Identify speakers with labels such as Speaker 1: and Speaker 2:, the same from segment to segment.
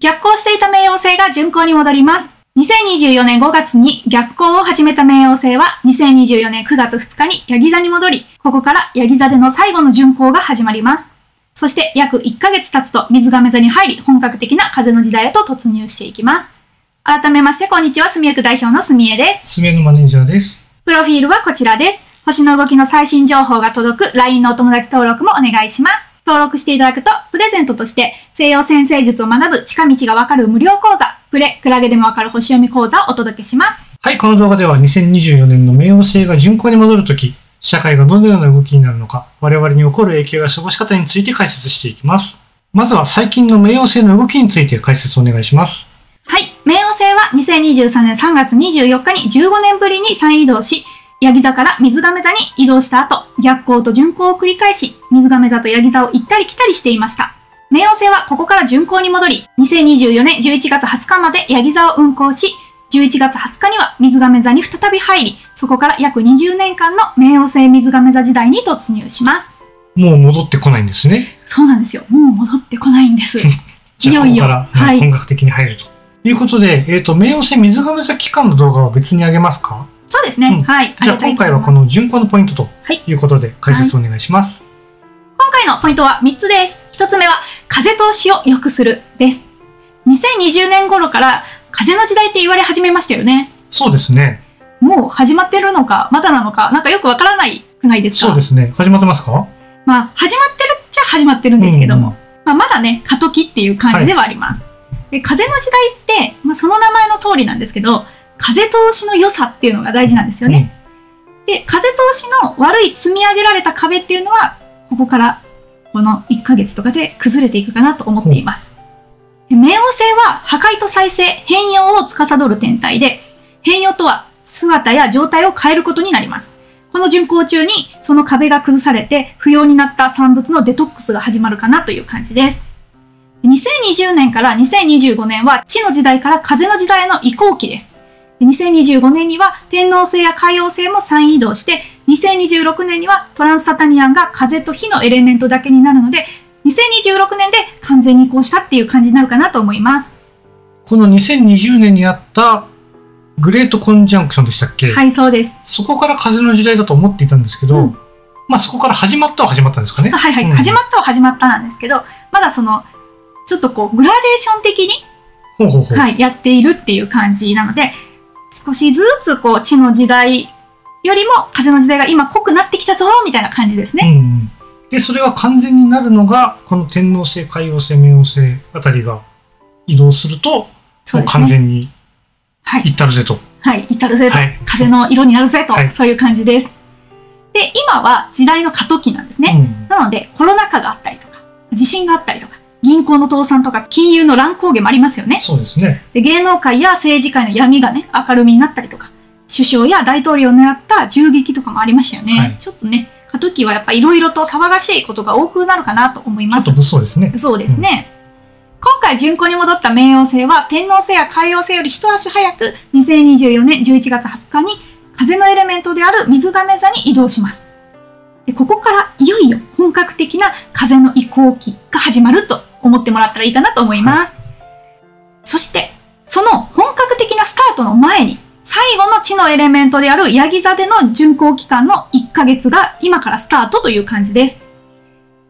Speaker 1: 逆行していた冥王星が巡行に戻ります。2024年5月に逆行を始めた冥王星は2024年9月2日にヤギ座に戻り、ここからヤギ座での最後の巡行が始まります。そして約1ヶ月経つと水亀座に入り、本格的な風の時代へと突入していきます。改めまして、こんにちは。住役代表の住江です。
Speaker 2: すみのマネージャーです。
Speaker 1: プロフィールはこちらです。星の動きの最新情報が届く LINE のお友達登録もお願いします。登録していただくと、プレゼントとして、西洋先生術を学ぶ近道がわかる無料講座、プレ、クラゲでもわかる星読み講座をお届けします。
Speaker 2: はい、この動画では2024年の冥王星が巡行に戻るとき、社会がどのような動きになるのか、我々に起こる影響や過ごし方について解説していきます。まずは最近の冥王星の動きについて解説お願いします。
Speaker 1: はい。冥王星は2023年3月24日に15年ぶりに再移動し、ヤギ座から水亀座に移動した後、逆行と巡行を繰り返し、水亀座とヤギ座を行ったり来たりしていました。冥王星はここから巡行に戻り、2024年11月20日までヤギ座を運行し、11月20日には水亀座に再び入り、そこから約20年間の冥王星水亀座時代に突入します。
Speaker 2: もう戻ってこないんですね。
Speaker 1: そうなんですよ。もう戻ってこないんです。
Speaker 2: じゃあ、こ
Speaker 1: いよいよ
Speaker 2: こから、
Speaker 1: はい
Speaker 2: 本格的に入ると。いうことで、えっ、と、冥王星水亀座期間の動画は別にあげますか？
Speaker 1: そうですね。
Speaker 2: うん
Speaker 1: はい。
Speaker 2: じゃあ、今回はこの巡行のポイントと
Speaker 1: はい
Speaker 2: いうことで解説お願いします。
Speaker 1: 今回のポイントは3つです。1つ目は、風通しを良くするです。2020年頃から風の時代って言われ始めましたよね。
Speaker 2: そうですね。
Speaker 1: もう始まってるのか、まだなのか、なんかよくわからないくないですか？
Speaker 2: そうですね。始まってますか？
Speaker 1: まあ、始まってるっちゃ始まってるんですけども、
Speaker 2: うん
Speaker 1: まあ、まだね、過渡期っていう感じではあります。で風の時代って、まあ、その名前の通りなんですけど、風通しの良さっていうのが大事なんですよね。で、風通しの悪い積み上げられた壁っていうのは、ここからこの1ヶ月とかで崩れていくかなと思っています。冥王星は破壊と再生、変容を司る天体で、変容とは姿や状態を変えることになります。この巡行中にその壁が崩されて不要になった産物のデトックスが始まるかなという感じです。2020年から2025年は地の時代から風の時代の移行期です。2025年には天王星や海王星も再移動して、2026年にはトランスサタニアンが風と火のエレメントだけになるので、2026年で完全に移行したっていう感じになるかなと思います。
Speaker 2: この2020年にあったグレートコンジャンクションでしたっけ、
Speaker 1: はい、そうです。
Speaker 2: そこから風の時代だと思っていたんですけど、
Speaker 1: うん
Speaker 2: まあそこから始まったは始まったんですかね。
Speaker 1: はいはい、
Speaker 2: うん
Speaker 1: 始まったは始まったなんですけど、まだその、ちょっとこう、グラデーション的に、
Speaker 2: ほうほうほう。
Speaker 1: はい、やっているっていう感じなので、少しずつこう、地の時代よりも風の時代が今濃くなってきたぞ、みたいな感じですね。
Speaker 2: うんうん。で、それが完全になるのが、この天王星、海王星、冥王星あたりが移動すると、もう。完全に
Speaker 1: はい。
Speaker 2: いったるぜと。
Speaker 1: はい。至るぜと、
Speaker 2: はい
Speaker 1: 風の色になるぜと、
Speaker 2: はい
Speaker 1: そういう感じです。で、今は時代の過渡期なんですね。
Speaker 2: うん
Speaker 1: なので、コロナ禍があったりとか、地震があったりとか、銀行の倒産とか、金融の乱高下もありますよね。
Speaker 2: そうですね。
Speaker 1: で、芸能界や政治界の闇がね、明るみになったりとか、首相や大統領を狙った銃撃とかもありましたよね。
Speaker 2: はい
Speaker 1: ちょっとね、過渡期はやっぱいろいろと騒がしいことが多くなるかなと思います
Speaker 2: ちょっと。物騒ですね。
Speaker 1: そうですね。今回巡行に戻った冥王星は天王星や海王星より一足早く2024年11月20日に風のエレメントである水亀座に移動します。でここからいよいよ本格的な風の移行期が始まると思ってもらったらいいかなと思います。そして、その本格的なスタートの前に最後の地のエレメントであるヤギ座での巡行期間の1ヶ月が今からスタートという感じです。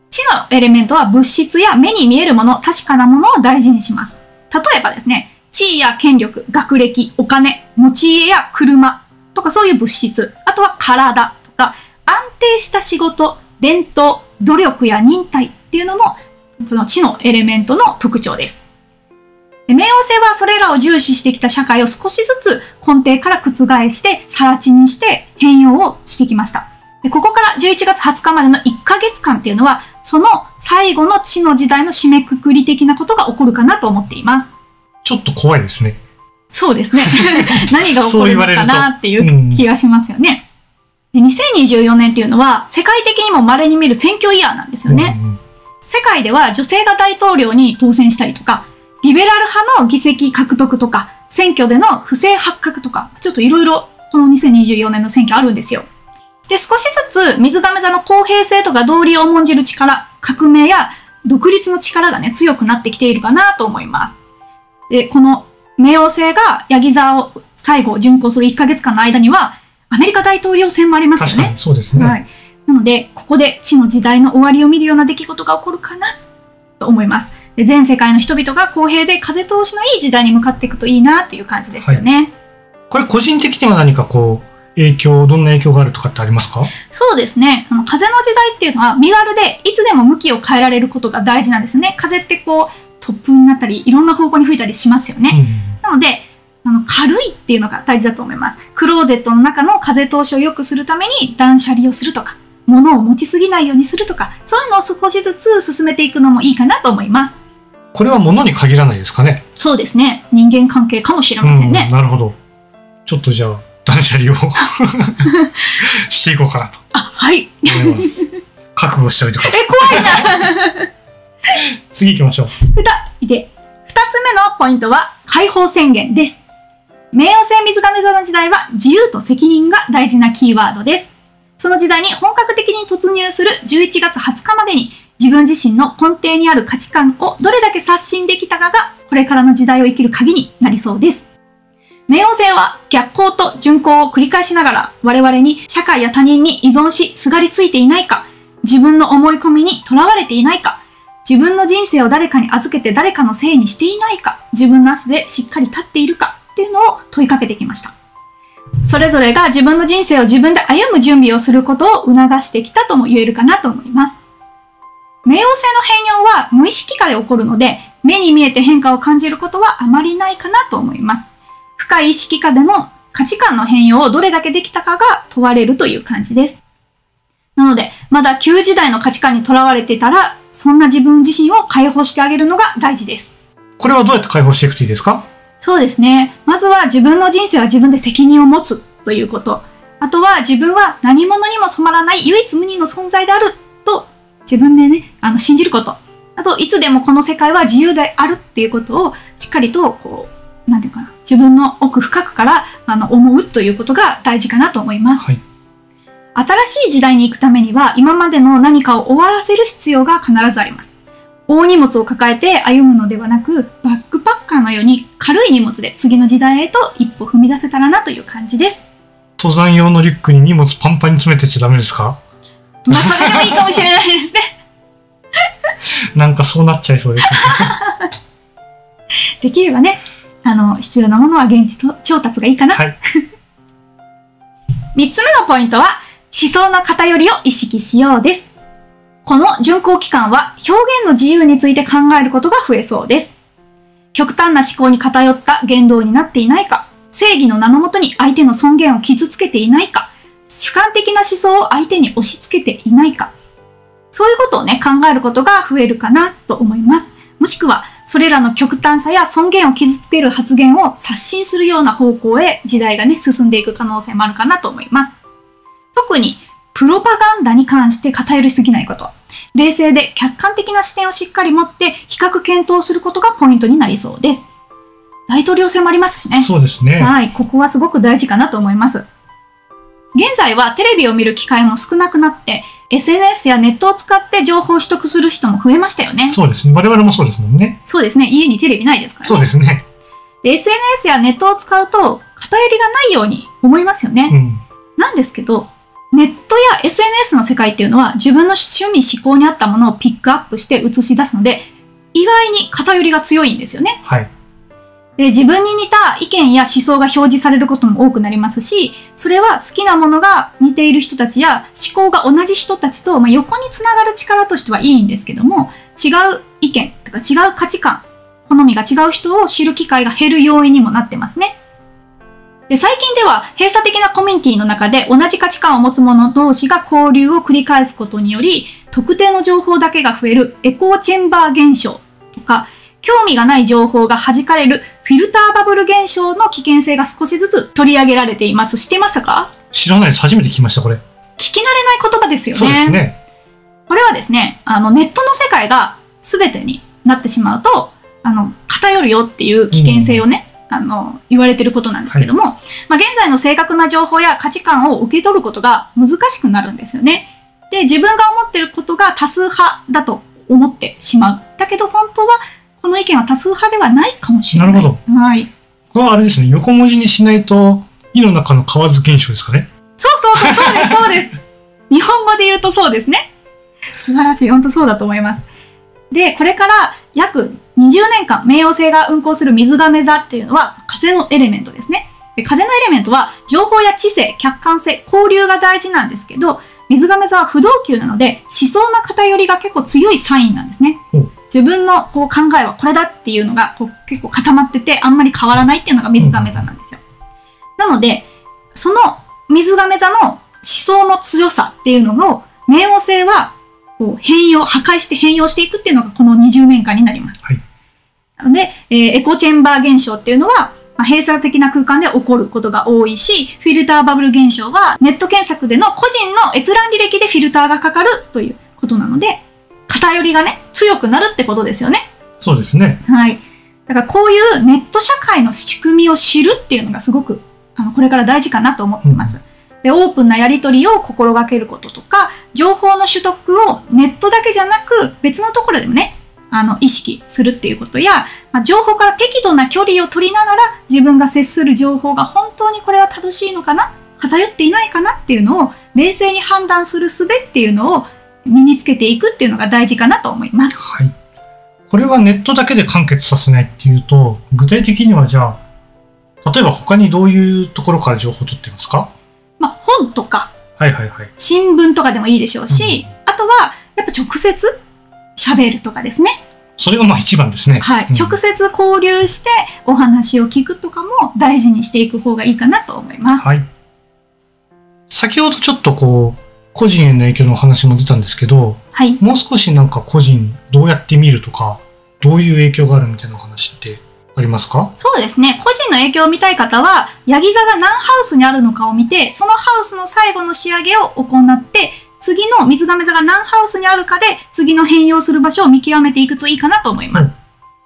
Speaker 1: 地のエレメントは物質や目に見えるもの、確かなものを大事にします。例えばですね、地位や権力、学歴、お金、持ち家や車とかそういう物質、あとは体とか、安定した仕事、伝統、努力や忍耐っていうのも、この地のエレメントの特徴です。で冥王星はそれらを重視してきた社会を少しずつ根底から覆して、更地にして変容をしてきました。でここから11月20日までの1ヶ月間っていうのは、その最後の地の時代の締めくくり的なことが起こるかなと思っています。
Speaker 2: ちょっと怖いですね。
Speaker 1: そうですね。何が起こるのかなっていう気がしますよね。で2024年っていうのは、世界的にも稀に見る選挙イヤーなんですよね。
Speaker 2: うんうん
Speaker 1: 世界では女性が大統領に当選したりとか、リベラル派の議席獲得とか、選挙での不正発覚とか、ちょっといろいろこの2024年の選挙あるんですよ。で、少しずつ水亀座の公平性とか道理を重んじる力、革命や独立の力がね、強くなってきているかなと思います。で、この冥王星がヤギ座を最後巡行する1ヶ月間の間には、アメリカ大統領選もありますよね
Speaker 2: 確かに。そうですね。
Speaker 1: はい。なので、ここで地の時代の終わりを見るような出来事が起こるかなと思います。で全世界の人々が公平で風通しのいい時代に向かっていくといいなっていう感じですよね。
Speaker 2: これ個人的には何かこう、影響、どんな影響があるとかってありますか？
Speaker 1: そうですね。風の時代っていうのは身軽でいつでも向きを変えられることが大事なんですね。風ってこう突風になったりいろんな方向に吹いたりしますよね。
Speaker 2: うん。
Speaker 1: なので、あの軽いっていうのが大事だと思います。クローゼットの中の風通しを良くするために断捨離をするとか、物を持ちすぎないようにするとか、そういうのを少しずつ進めていくのもいいかなと思います。
Speaker 2: これは物に限らないですかね。
Speaker 1: そうですね。人間関係かもしれませんね。
Speaker 2: うん、なるほど。ちょっとじゃあ、断捨離を していこうかなと
Speaker 1: あ、はい。
Speaker 2: 思います。覚悟しておいてください。
Speaker 1: え、怖いな。
Speaker 2: 次行きましょう。
Speaker 1: ふた、いで、二つ目のポイントは、解放宣言です。冥王星水亀座の時代は、自由と責任が大事なキーワードです。その時代に本格的に突入する11月20日までに、自分自身の根底にある価値観をどれだけ刷新できたかが、これからの時代を生きる鍵になりそうです。冥王星は逆行と順行を繰り返しながら、我々に社会や他人に依存し、すがりついていないか、自分の思い込みにとらわれていないか、自分の人生を誰かに預けて誰かのせいにしていないか、自分の足でしっかり立っているかっていうのを問いかけてきました。それぞれが自分の人生を自分で歩む準備をすることを促してきたとも言えるかなと思います。冥王星の変容は無意識下で起こるので、目に見えて変化を感じることはあまりないかなと思います。深い意識下での価値観の変容をどれだけできたかが問われるという感じです。なので、まだ旧時代の価値観にとらわれていたら、そんな自分自身を解放してあげるのが大事です。
Speaker 2: これはどうやって解放していくといいですか？
Speaker 1: そうですね。まずは自分の人生は自分で責任を持つということ。あとは自分は何者にも染まらない唯一無二の存在であると自分でね、あの信じること。あと、いつでもこの世界は自由であるっていうことをしっかりと、こう、なんていうかな、自分の奥深くからあの思うということが大事かなと思います。
Speaker 2: はい。
Speaker 1: 新しい時代に行くためには今までの何かを終わらせる必要が必ずあります。大荷物を抱えて歩むのではなく、バックパッカーのように軽い荷物で次の時代へと一歩踏み出せたらなという感じです。
Speaker 2: 登山用のリュックに荷物パンパンに詰めてちゃダメですか？
Speaker 1: まあ、それでもいいかもしれないですね。
Speaker 2: なんかそうなっちゃいそうです、
Speaker 1: できればね、あの、必要なものは現地と調達がいいかな。
Speaker 2: はい。
Speaker 1: 三つ目のポイントは、思想の偏りを意識しようです。この巡航期間は表現の自由について考えることが増えそうです。極端な思考に偏った言動になっていないか、正義の名のもとに相手の尊厳を傷つけていないか、主観的な思想を相手に押し付けていないか、そういうことをね、考えることが増えるかなと思います。もしくは、それらの極端さや尊厳を傷つける発言を刷新するような方向へ時代がね、進んでいく可能性もあるかなと思います。特に、プロパガンダに関して偏りすぎないこと。冷静で客観的な視点をしっかり持って比較検討することがポイントになりそうです。大統領選もありますしね。
Speaker 2: そうですね。
Speaker 1: はい、ここはすごく大事かなと思います。現在はテレビを見る機会も少なくなって、SNS やネットを使って情報を取得する人も増えましたよね。
Speaker 2: そうですね。我々もそうですもんね。
Speaker 1: そうですね。家にテレビないですからね。
Speaker 2: そうですね。
Speaker 1: で SNS やネットを使うと偏りがないように思いますよね。
Speaker 2: うん。
Speaker 1: なんですけど、ネットや SNS の世界っていうのは自分の趣味思考に合ったものをピックアップして映し出すので、意外に偏りが強いんですよね。
Speaker 2: はい。
Speaker 1: で自分に似た意見や思想が表示されることも多くなりますし、それは好きなものが似ている人たちや思考が同じ人たちと、まあ、横につながる力としてはいいんですけども、違う意見とか違う価値観、好みが違う人を知る機会が減る要因にもなってますね。で最近では閉鎖的なコミュニティの中で同じ価値観を持つ者同士が交流を繰り返すことにより特定の情報だけが増えるエコーチェンバー現象とか興味がない情報が弾かれるフィルターバブル現象の危険性が少しずつ取り上げられています。知ってましたか？
Speaker 2: 知らないです。初めて聞きました、これ。
Speaker 1: 聞き慣れない言葉ですよね。
Speaker 2: そうですね。
Speaker 1: これはですね、あのネットの世界が全てになってしまうと、あの偏るよっていう危険性をね、あの言われてることなんですけども、まあ、現在の正確な情報や価値観を受け取ることが難しくなるんですよね。で、自分が思ってることが多数派だと思ってしまう。だけど本当はこの意見は多数派ではないかもしれない。
Speaker 2: なるほ
Speaker 1: ど。はい。
Speaker 2: これはあれですね、横文字にしないと、胃の中の河津現象ですかね。
Speaker 1: そうそうそう、そうです、そうです。日本語で言うとそうですね。素晴らしい。本当そうだと思います。で、これから約20年間、冥王星が運行する水亀座っていうのは風のエレメントですね。で風のエレメントは情報や知性、客観性、交流が大事なんですけど、水亀座は不動級なので思想の偏りが結構強いサインなんですね。自分のこう考えはこれだっていうのがこう結構固まっててあんまり変わらないっていうのが水亀座なんですよ。なので、その水亀座の思想の強さっていうのを冥王星はこう変容、破壊して変容していくっていうのがこの20年間になります。はい、なので、えー、エコチェンバー現象っていうのは、まあ、閉鎖的な空間で起こることが多いし、フィルターバブル現象はネット検索での個人の閲覧履歴でフィルターがかかるということなので、偏りがね、強くなるってことですよね。
Speaker 2: そうですね。
Speaker 1: はい。だからこういうネット社会の仕組みを知るっていうのがすごく、あの、これから大事かなと思ってます。うんで、オープンなやり取りを心がけることとか、情報の取得をネットだけじゃなく、別のところでもね、あの、意識するっていうことや、まあ、情報から適度な距離を取りながら、自分が接する情報が本当にこれは正しいのかな偏っていないかなっていうのを、冷静に判断する術っていうのを身につけていくっていうのが大事かなと思います。
Speaker 2: はい。これはネットだけで完結させないっていうと、具体的にはじゃあ、例えば他にどういうところから情報を取ってますか？
Speaker 1: まあ、本とか、
Speaker 2: はいはいはい。
Speaker 1: 新聞とかでもいいでしょうし、うん、あとは、やっぱ直接喋るとかですね。
Speaker 2: それがまあ一番ですね。
Speaker 1: はい。うん、直接交流してお話を聞くとかも大事にしていく方がいいかなと思います。
Speaker 2: はい。先ほどちょっとこう、個人への影響の話も出たんですけど、
Speaker 1: はい、
Speaker 2: もう少しなんか個人どうやって見るとか、どういう影響があるみたいな話ってありますか？
Speaker 1: そうですね。個人の影響を見たい方は、ヤギ座が何ハウスにあるのかを見て、そのハウスの最後の仕上げを行って、次の水亀座が何ハウスにあるかで、次の変容する場所を見極めていくといいかなと思います。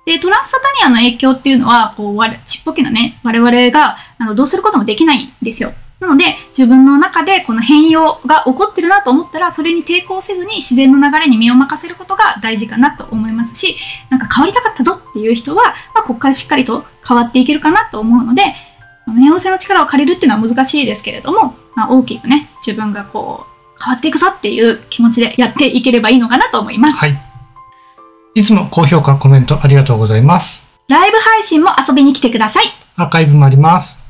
Speaker 1: で、トランスサタニアの影響っていうのは、こう、ちっぽけなね、我々があのどうすることもできないんですよ。なので、自分の中でこの変容が起こってるなと思ったら、それに抵抗せずに自然の流れに身を任せることが大事かなと思いますし、なんか変わりたかったぞっていう人は、まあ、ここからしっかりと変わっていけるかなと思うので、冥王星の力を借りるっていうのは難しいですけれども、まあ、大きくね、自分がこう、変わっていくぞっていう気持ちでやっていければいいのかなと思います。
Speaker 2: はい。いつも高評価、コメントありがとうございます。
Speaker 1: ライブ配信も遊びに来てください。
Speaker 2: アーカイブもあります。